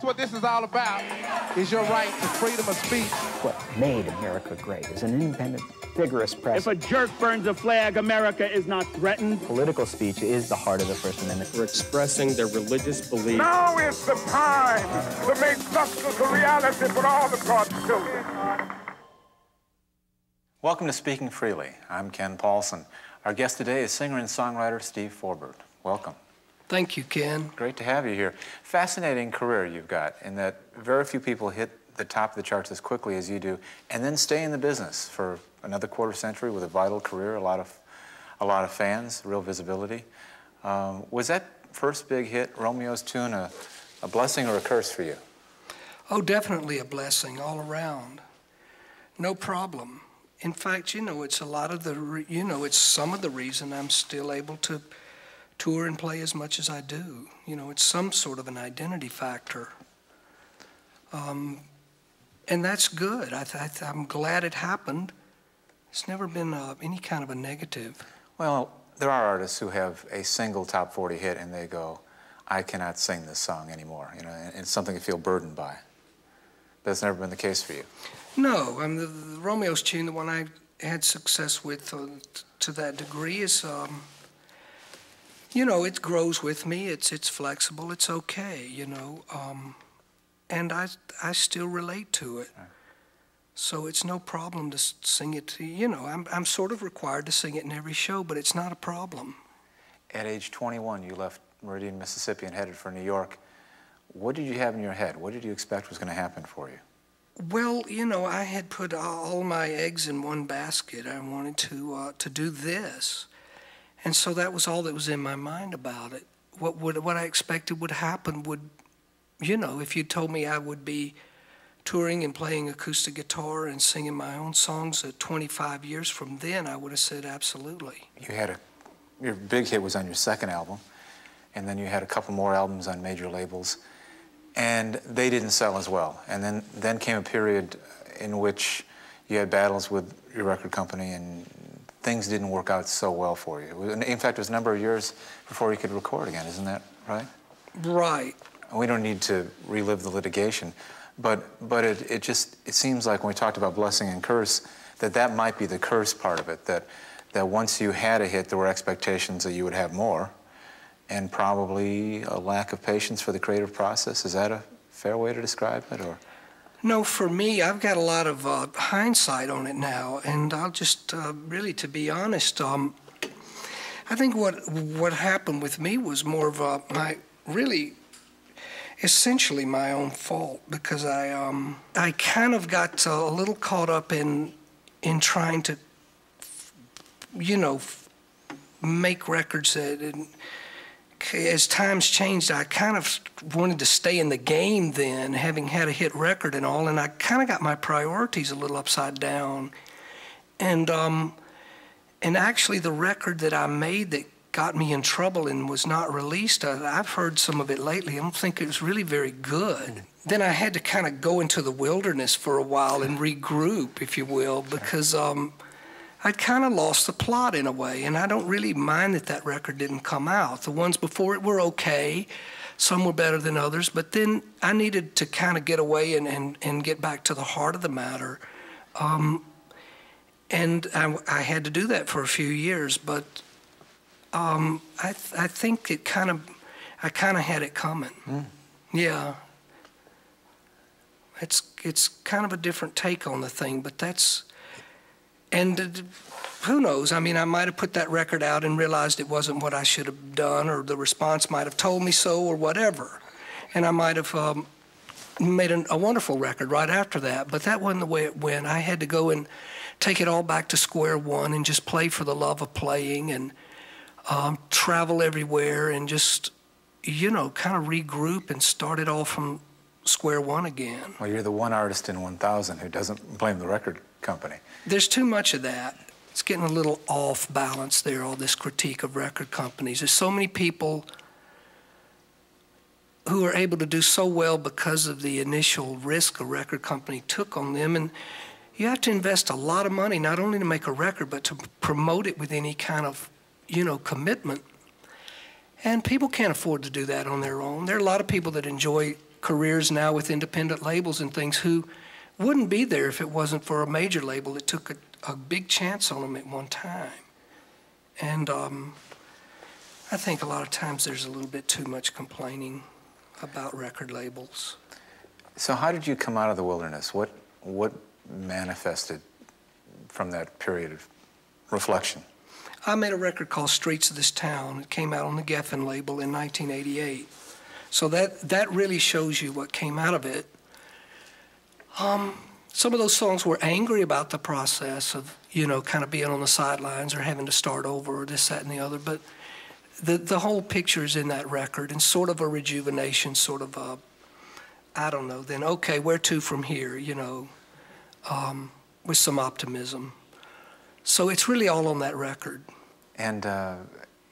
what this is all about, is your right to freedom of speech. What made America great is an independent, vigorous press. If a jerk burns a flag, America is not threatened. Political speech is the heart of the First Amendment. For expressing their religious beliefs. Now is the time to make justice a reality for all the God's children. Welcome to Speaking Freely. I'm Ken Paulson. Our guest today is singer and songwriter Steve Forbert. Welcome. Thank you, Ken. Great to have you here. Fascinating career you've got in that very few people hit the top of the charts as quickly as you do and then stay in the business for another quarter century with a vital career, a lot of, a lot of fans, real visibility. Um, was that first big hit, Romeo's Tune, a, a blessing or a curse for you? Oh, definitely a blessing all around. No problem. In fact, you know, it's a lot of the, you know, it's some of the reason I'm still able to tour and play as much as I do. You know, it's some sort of an identity factor. Um, and that's good. I am glad it happened. It's never been uh, any kind of a negative. Well, there are artists who have a single top 40 hit and they go, I cannot sing this song anymore. You know, and it's something you feel burdened by. That's never been the case for you. No, I mean, the, the Romeo's tune, the one I had success with uh, to that degree, is um, you know, it grows with me. It's it's flexible. It's okay. You know, um, and I I still relate to it. So it's no problem to sing it. To, you know, I'm I'm sort of required to sing it in every show, but it's not a problem. At age 21, you left Meridian, Mississippi, and headed for New York. What did you have in your head? What did you expect was going to happen for you? Well, you know, I had put all my eggs in one basket. I wanted to uh, to do this and so that was all that was in my mind about it. What would what I expected would happen would, you know, if you told me I would be touring and playing acoustic guitar and singing my own songs at 25 years from then, I would have said absolutely. You had a your big hit was on your second album, and then you had a couple more albums on major labels, and they didn't sell as well. And then then came a period in which you had battles with your record company and things didn't work out so well for you. In fact, it was a number of years before you could record again, isn't that right? Right. We don't need to relive the litigation, but, but it, it just, it seems like when we talked about blessing and curse, that that might be the curse part of it, that, that once you had a hit, there were expectations that you would have more, and probably a lack of patience for the creative process. Is that a fair way to describe it, or? No, for me, I've got a lot of uh, hindsight on it now, and I'll just uh, really, to be honest, um, I think what what happened with me was more of a my really essentially my own fault because I um, I kind of got a little caught up in in trying to you know make records that as times changed, I kind of wanted to stay in the game then, having had a hit record and all, and I kind of got my priorities a little upside down. And um, and actually, the record that I made that got me in trouble and was not released, I, have heard some of it lately. I don't think it was really very good. Then I had to kind of go into the wilderness for a while and regroup, if you will, because. Um, I'd kind of lost the plot in a way, and I don't really mind that that record didn't come out. The ones before it were okay, some were better than others, but then I needed to kind of get away and, and, and get back to the heart of the matter. Um, and I, I, had to do that for a few years, but um, I, th- I think it kind of, I kind of had it coming. Mm. Yeah. It's, it's kind of a different take on the thing, but that's, and who knows? I mean, I might have put that record out and realized it wasn't what I should have done, or the response might have told me so, or whatever. And I might have um, made an, a wonderful record right after that. But that wasn't the way it went. I had to go and take it all back to square one and just play for the love of playing and um, travel everywhere and just, you know, kind of regroup and start it all from square one again. Well, you're the one artist in 1,000 who doesn't blame the record company. There's too much of that. It's getting a little off balance there, all this critique of record companies. There's so many people who are able to do so well because of the initial risk a record company took on them. And you have to invest a lot of money, not only to make a record, but to promote it with any kind of, you know, commitment. And people can't afford to do that on their own. There are a lot of people that enjoy careers now with independent labels and things who wouldn't be there if it wasn't for a major label that took a, a big chance on them at one time. And um, I think a lot of times there's a little bit too much complaining about record labels. So how did you come out of the wilderness? What, what manifested from that period of reflection? I made a record called Streets of This Town. It came out on the Geffen label in 1988. So that, that really shows you what came out of it. Um, some of those songs were angry about the process of, you know, kind of being on the sidelines or having to start over or this, that, and the other. But the, the whole picture is in that record and sort of a rejuvenation, sort of a, I don't know, then okay, where to from here, you know, um, with some optimism. So it's really all on that record. And, uh,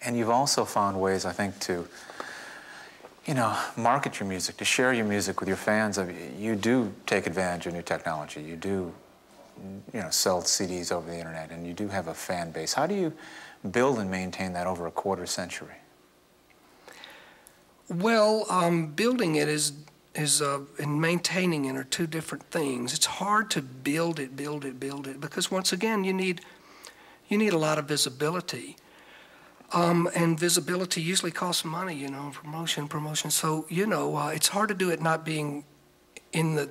and you've also found ways, I think, to, you know, market your music, to share your music with your fans. I mean, you do take advantage of new technology. You do, you know, sell CDs over the internet, and you do have a fan base. How do you build and maintain that over a quarter century? Well, um, building it is is uh, and maintaining it are two different things. It's hard to build it, build it, build it because once again you need you need a lot of visibility. Um, and visibility usually costs money, you know, promotion, promotion. So, you know, uh, it's hard to do it not being in the,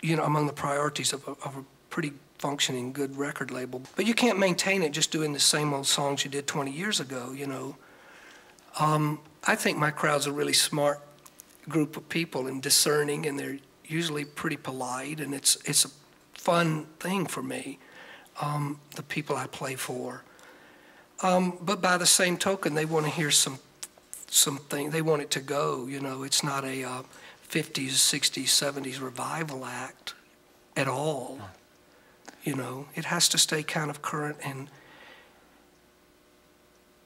you know, among the priorities of a, of a pretty functioning, good record label. But you can't maintain it just doing the same old songs you did 20 years ago, you know. Um, I think my crowd's a really smart group of people and discerning, and they're usually pretty polite, and it's, it's a fun thing for me um, the people I play for. Um, but by the same token, they want to hear some something. They want it to go. You know, it's not a uh, 50s, 60s, 70s revival act at all. You know, it has to stay kind of current and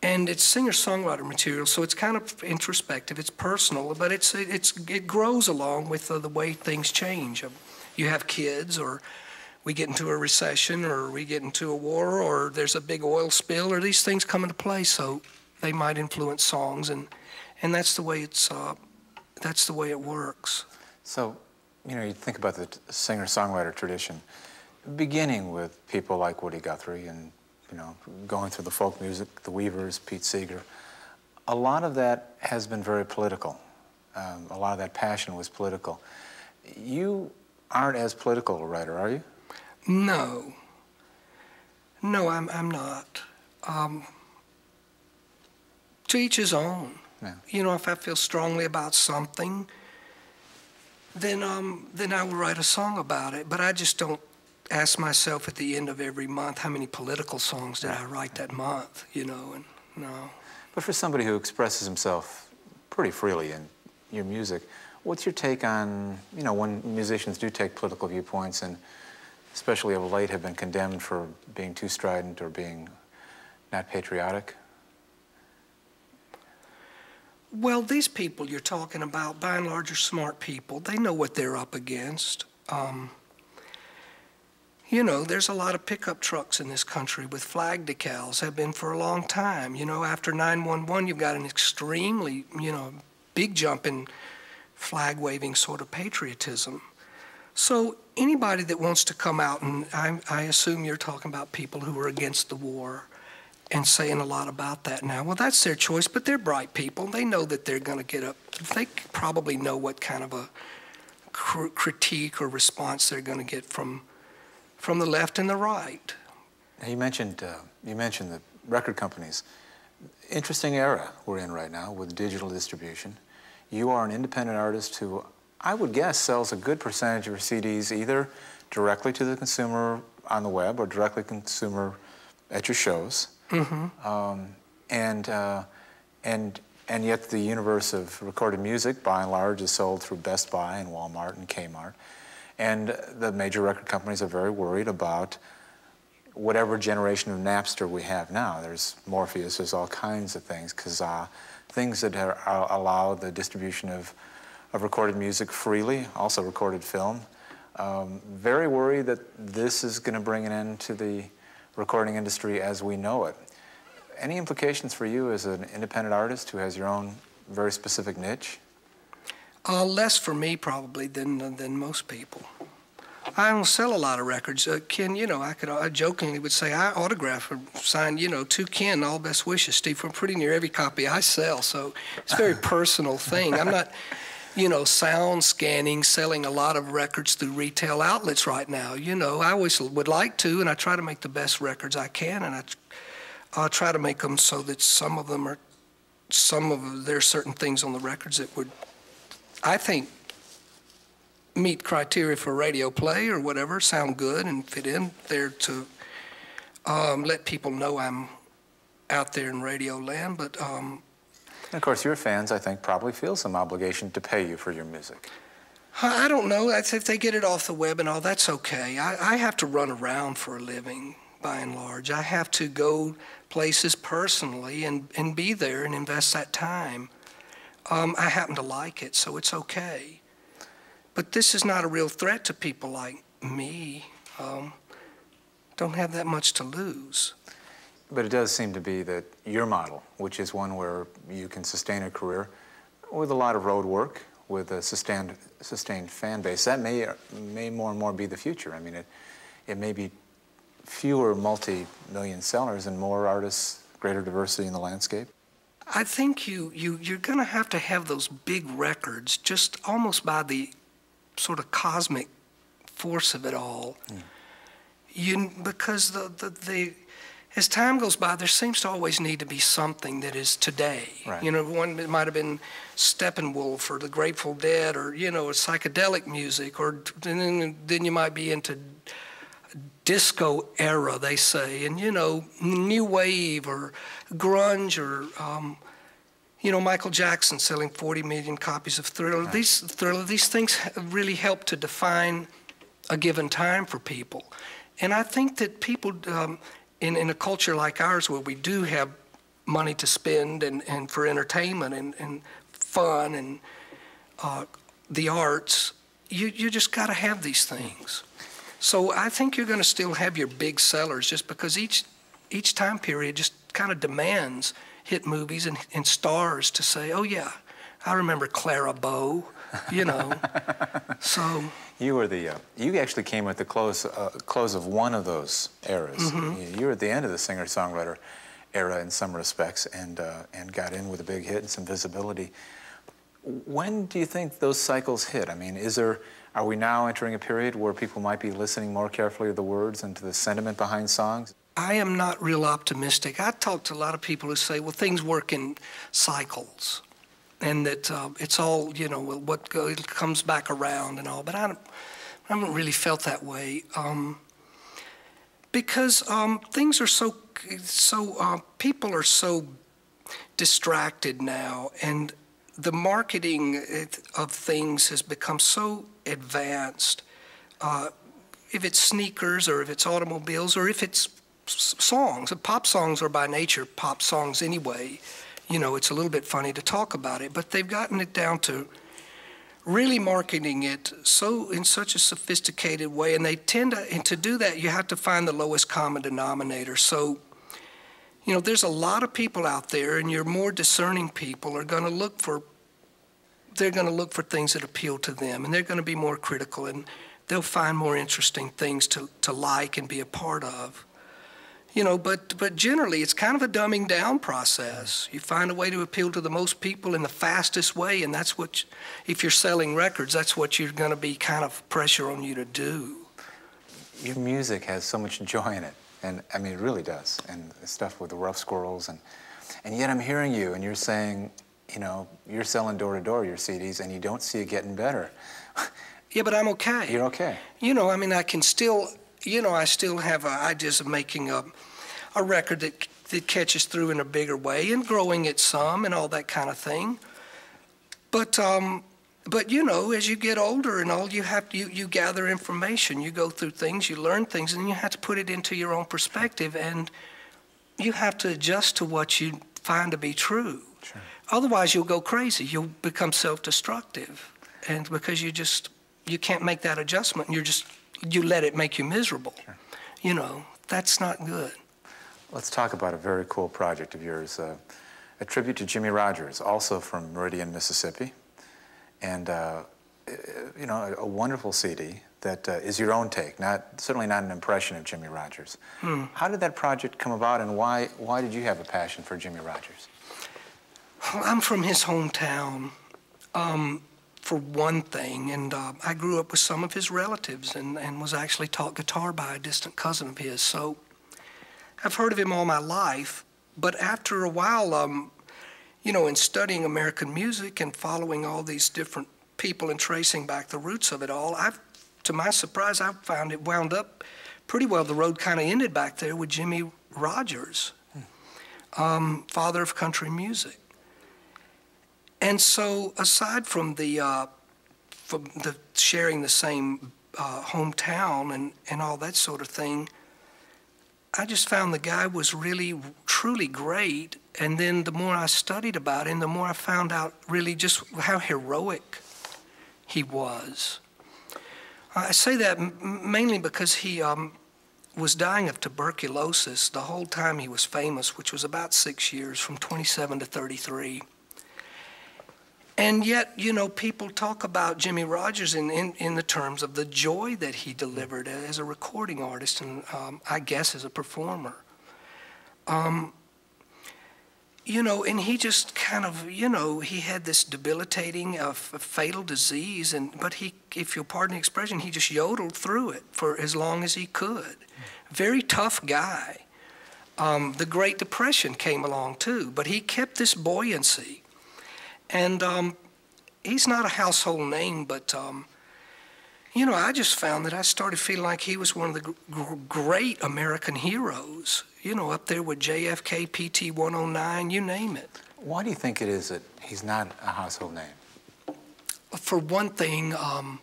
and it's singer-songwriter material, so it's kind of introspective. It's personal, but it's it's it grows along with uh, the way things change. You have kids, or we get into a recession or we get into a war or there's a big oil spill or these things come into play so they might influence songs and and that's the way it's uh, that's the way it works. So you know you think about the singer songwriter tradition. Beginning with people like woody guthrie and you know going through the folk music the weavers pete seeger a lot of that has been very political. Um, a lot of that passion was political. You aren't as political a writer are you no. No, I'm, I'm not. Um, to each his own. Yeah. You know, if I feel strongly about something, then um, then I will write a song about it. But I just don't ask myself at the end of every month how many political songs did I write that month. You know, and no. But for somebody who expresses himself pretty freely in your music, what's your take on you know when musicians do take political viewpoints and especially of late, have been condemned for being too strident or being not patriotic? Well, these people you're talking about, by and large, are smart people. They know what they're up against. Um, you know, there's a lot of pickup trucks in this country with flag decals, have been for a long time. You know, after 911, you've got an extremely, you know, big jump in flag waving sort of patriotism. So anybody that wants to come out, and I, I, assume you're talking about people who are against the war and saying a lot about that now. Well, that's their choice, but they're bright people. They know that they're going to get up. They probably know what kind of a cr- critique or response they're going to get from from the left and the right. Now you mentioned uh, you mentioned the record companies. Interesting era we're in right now with digital distribution. You are an independent artist who I would guess sells a good percentage of your CDs either directly to the consumer on the web or directly to consumer at your shows. Mm-hmm. Um, and, uh, and, and yet the universe of recorded music, by and large, is sold through Best Buy and Walmart and Kmart. And the major record companies are very worried about whatever generation of Napster we have now. There's Morpheus, there's all kinds of things, Kazaa, things that are, are allow the distribution of of recorded music freely, also recorded film. Um, very worried that this is going to bring an end to the recording industry as we know it. Any implications for you as an independent artist who has your own very specific niche? Uh, less for me probably than than most people. I don't sell a lot of records. Uh, Ken, you know, I could I jokingly would say I autograph or sign, you know, to Ken, all best wishes, Steve, from pretty near every copy I sell. So it's a very personal thing. I'm not, you know, sound scanning, selling a lot of records through retail outlets right now. You know, I always would like to, and I try to make the best records I can, and I, I try to make them so that some of them are, some of there's certain things on the records that would, I think, meet criteria for radio play or whatever, sound good and fit in there to um, let people know I'm out there in radio land. But um, And of course, your fans, I think, probably feel some obligation to pay you for your music. I don't know. If they get it off the web and all, that's okay. I, I have to run around for a living by and large. I have to go places personally and, and be there and invest that time. Um, I happen to like it, so it's okay. But this is not a real threat to people like me. Um, don't have that much to lose. But it does seem to be that your model, which is one where you can sustain a career with a lot of road work, with a sustained, sustained fan base, that may, may more and more be the future. I mean, it, it may be fewer multi-million sellers and more artists, greater diversity in the landscape. I think you, you, you're going to have to have those big records just almost by the sort of cosmic force of it all. Hmm. You, because the, the, the, as time goes by, there seems to always need to be something that is today. Right. You know, one it might have been Steppenwolf or the Grateful Dead or you know, psychedelic music, or then then you might be into disco era, they say, and you know, new wave or grunge or um, you know, Michael Jackson selling 40 million copies of Thriller. These Thriller, these things really help to define a given time for people, and I think that people um, in in a culture like ours, where we do have money to spend and, and for entertainment and, and fun and uh, the arts, you you just got to have these things. So I think you're going to still have your big sellers just because each each time period just kind of demands hit movies and, and stars to say, oh yeah, I remember Clara Bow, you know. so You were the, uh, you actually came at the close, uh, close of one of those eras. You, you were at the end of the singer-songwriter era in some respects and, uh, and got in with a big hit and some visibility. When do you think those cycles hit? I mean, is there, are we now entering a period where people might be listening more carefully to the words and to the sentiment behind songs? I am not real optimistic. I talk to a lot of people who say, well, things work in cycles and that uh, it's all, you know, what go, it comes back around and all. But I, I haven't really felt that way um, because um, things are so, so uh, people are so distracted now and the marketing of things has become so advanced. Uh, if it's sneakers or if it's automobiles or if it's songs. Pop songs are by nature pop songs anyway. You know, it's a little bit funny to talk about it, but they've gotten it down to really marketing it so in such a sophisticated way, and they tend to, and to do that, you have to find the lowest common denominator. So, you know, there's a lot of people out there, and your more discerning people are going to look for, they're going to look for things that appeal to them, and they're going to be more critical, and they'll find more interesting things to, to like and be a part of you know but but generally it's kind of a dumbing down process you find a way to appeal to the most people in the fastest way and that's what if you're selling records that's what you're going to be kind of pressure on you to do Your music has so much joy in it, and I mean, it really does. And stuff with the rough squirrels, and and yet I'm hearing you, and you're saying, you know, you're selling door to door your CDs, and you don't see it getting better. yeah but i'm okay You're okay. you know i mean i can still you know i still have uh, ideas of making a, a record that that catches through in a bigger way and growing it some and all that kind of thing. But um but you know as you get older and all you have to, you, you gather information you go through things you learn things and you have to put it into your own perspective and you have to adjust to what you find to be true. Sure. otherwise you'll go crazy. You'll become self-destructive. And because you just you can't make that adjustment you're just you let it make you miserable you know that's not good Let's talk about a very cool project of yours, uh, a tribute to Jimmie Rodgers, also from Meridian, Mississippi. and uh, you know, a, a wonderful CD that uh, is your own take, not certainly not an impression of Jimmie Rodgers. Hmm. How did that project come about, and why why did you have a passion for Jimmie Rodgers? Well, I'm from his hometown, um, for one thing, and uh, I grew up with some of his relatives and, and was actually taught guitar by a distant cousin of his. So I've heard of him all my life, but after a while, um, you know, in studying American music and following all these different people and tracing back the roots of it all, I've, to my surprise, I found it wound up pretty well. The road kind of ended back there with Jimmie Rodgers, um, father of country music. And so, aside from the uh, from the sharing the same uh, hometown and, and all that sort of thing, I just found the guy was really truly great. And then the more I studied about him, the more I found out really just how heroic he was. I say that mainly because he um, was dying of tuberculosis the whole time he was famous, which was about six years, from 27 to 33. And yet, you know, people talk about Jimmie Rodgers in, in, in the terms of the joy that he delivered as a recording artist and um, I guess as a performer. Um, you know, and he just kind of, you know, he had this debilitating, uh, fatal disease, and but he, if you'll pardon the expression, he just yodeled through it for as long as he could. Very tough guy. Um, the Great Depression came along too, but he kept this buoyancy. And um, he's not a household name, but um, you know, I just found that I started feeling like he was one of the gr- great American heroes. You know, up there with JFK, PT 109, you name it. Why do you think it is that he's not a household name? For one thing, um,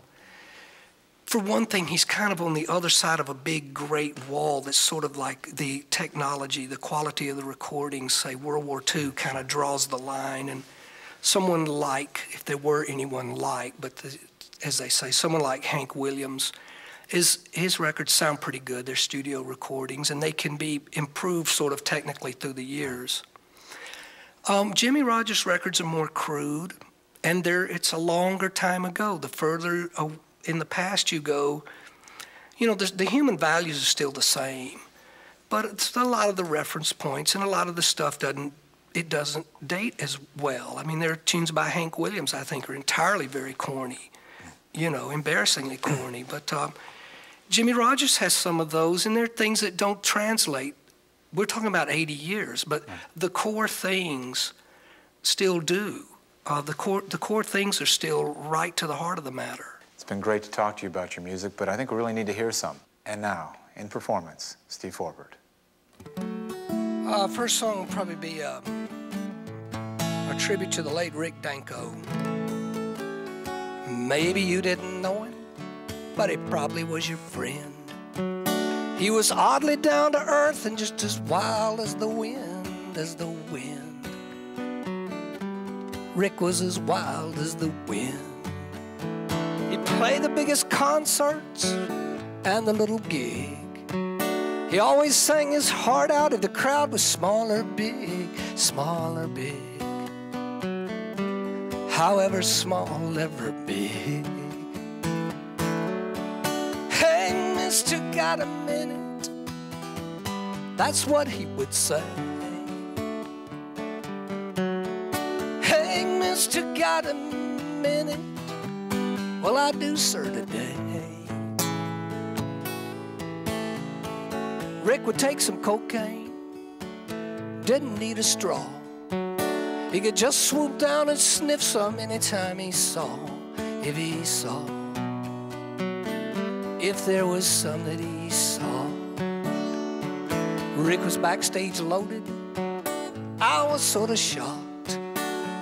for one thing, he's kind of on the other side of a big, great wall that's sort of like the technology, the quality of the recordings, say World War II, kind of draws the line. And someone like, if there were anyone like, but the, as they say, someone like Hank Williams, his, his records sound pretty good. They're studio recordings, and they can be improved sort of technically through the years. Um, Jimmie Rodgers' records are more crude, and they're, it's a longer time ago. The further uh, in the past you go, you know, the, the human values are still the same, but it's a lot of the reference points and a lot of the stuff doesn't it doesn't date as well. I mean, there are tunes by Hank Williams I think are entirely very corny, you know, embarrassingly corny. But um, Jimmie Rodgers has some of those, and there are things that don't translate. We're talking about 80 years, but the core things still do. Uh, the core the core things are still right to the heart of the matter. It's been great to talk to you about your music, but I think we really need to hear some. And now, in performance, Steve Forbert. Uh, first song will probably be uh, a tribute to the late Rick Danko. Maybe you didn't know him, but he probably was your friend. He was oddly down to earth and just as wild as the wind, as the wind. Rick was as wild as the wind. He'd play the biggest concerts and the little gig. He always sang his heart out if the crowd was small or big, small or big. However small, ever big. Hey, mister, got a minute? That's what he would say. Hey, mister, got a minute? Well, I do, sir, today. Rick would take some cocaine, didn't need a straw. He could just swoop down and sniff some anytime he saw, if he saw, if there was some that he saw. Rick was backstage loaded. I was sort of shocked.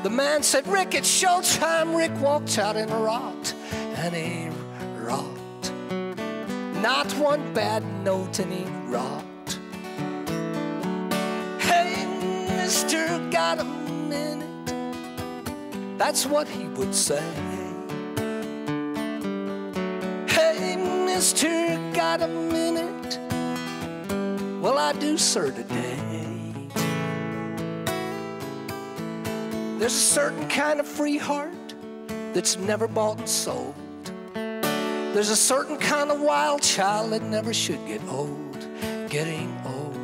The man said, Rick, it's showtime. Rick walked out and rocked, and he rocked. Not one bad note, and he rocked. Hey, mister, got a minute? That's what he would say. Hey, mister, got a minute? Well, I do, sir, today. There's a certain kind of free heart that's never bought and sold. There's a certain kind of wild child that never should get old, getting old.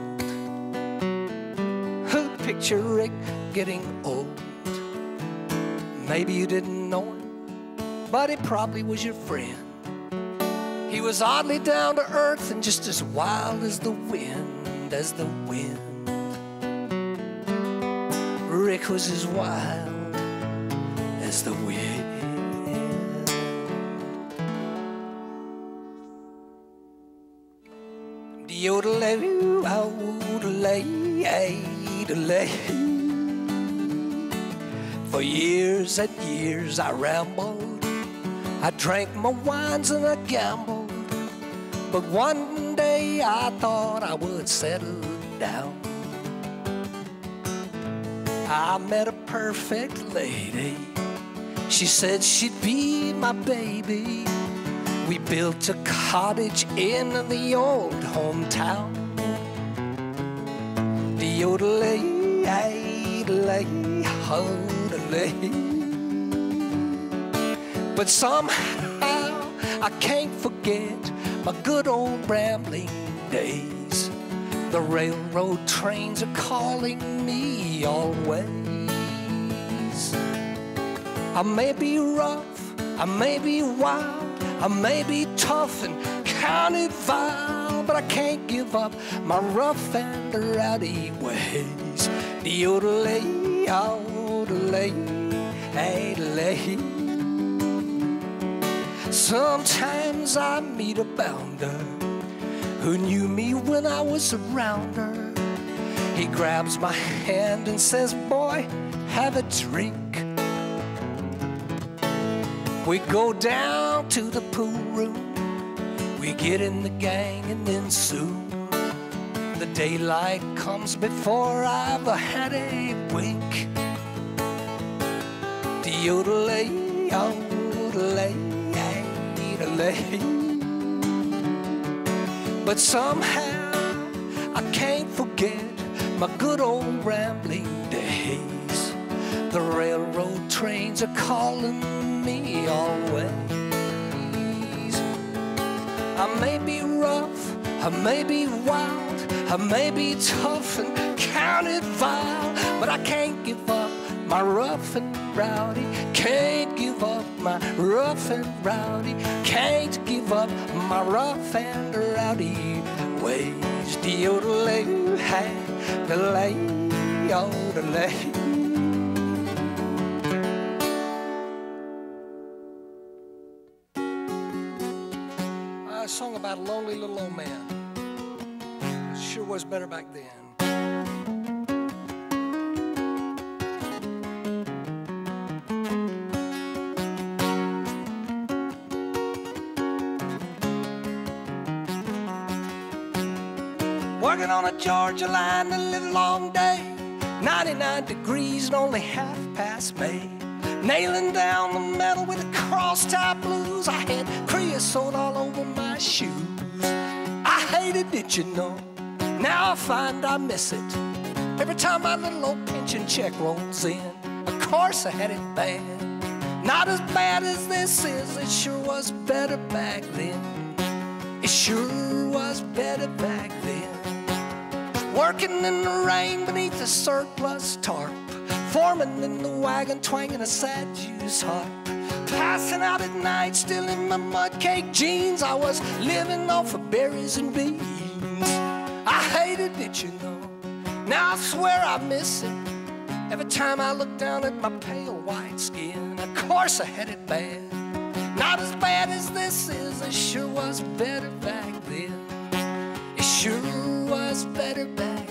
Who Picture Rick getting old. Maybe you didn't know him, but he probably was your friend. He was oddly down to earth and just as wild as the wind, as the wind. Rick was as wild as the wind. Yodelay, For years and years I rambled, I drank my wines and I gambled. But one day I thought I would settle down. I met a perfect lady. She said she'd be my baby. We built a cottage in the old hometown. The yodelay. But somehow I can't forget my good old rambling days. The railroad trains are calling me always. I may be rough, I may be wild. I may be tough and counted vile, but I can't give up my rough and rowdy ways. Yodelay, yodelay, yodelay. Sometimes I meet a bounder who knew me when I was around her. He grabs my hand and says, Boy, have a drink. We go down to the pool room. We get in the gang and then soon the daylight comes before I've had a wink. Yodelay, yodelay, yodelay. But somehow I can't forget my good old rambling. The railroad trains are calling me always. I may be rough, I may be wild, I may be tough and counted vile, but I can't give up my rough and rowdy. Can't give up my rough and rowdy. Can't give up my rough and rowdy ways. The yodelay, hey, the lay, yodelay. Oh, a lonely little old man. It sure was better back then. Working on a Georgia line a live long day. 99 degrees and only half past May. Nailing down the metal with a cross tie blues. I had creosote all over shoes. I hated it, you know. Now I find I miss it. Every time my little old pension check rolls in, of course I had it bad. Not as bad as this is, it sure was better back then. It sure was better back then. Working in the rain beneath a surplus tarp Foreman in the wagon, twanging a sad juice harp. Passing out at night, still in my mud cake jeans. I was living off of berries and beans. I hated it, you know. Now I swear I miss it. Every time I look down at my pale white skin, of course I had it bad. Not as bad as this is, it sure was better back then. It sure was better back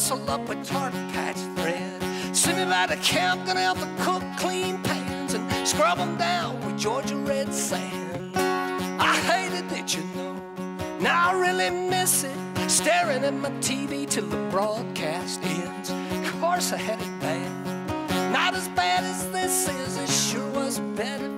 muscle up with tar patch thread. Send me by the camp, gonna help the cook clean pans and scrub them down with Georgia red sand. I hated it, you know. Now I really miss it. Staring at my TV till the broadcast ends. Of course I had it bad. Not as bad as this is, it sure was better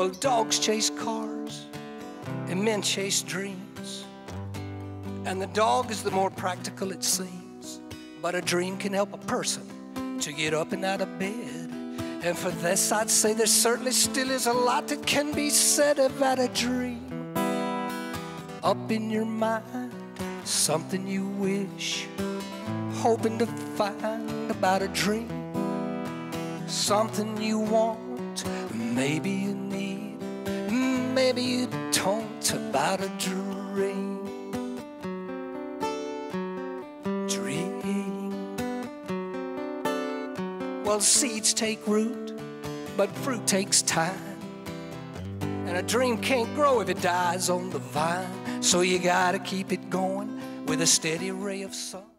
Well, dogs chase cars and men chase dreams. And the dog is the more practical, it seems. But a dream can help a person to get up and out of bed. And for this, I'd say there certainly still is a lot that can be said about a dream. Up in your mind, something you wish, hoping to find about a dream. Something you want, maybe maybe you don't about a dream. Dream. Well, seeds take root, but fruit takes time. And a dream can't grow if it dies on the vine. So you gotta keep it going with a steady ray of sun.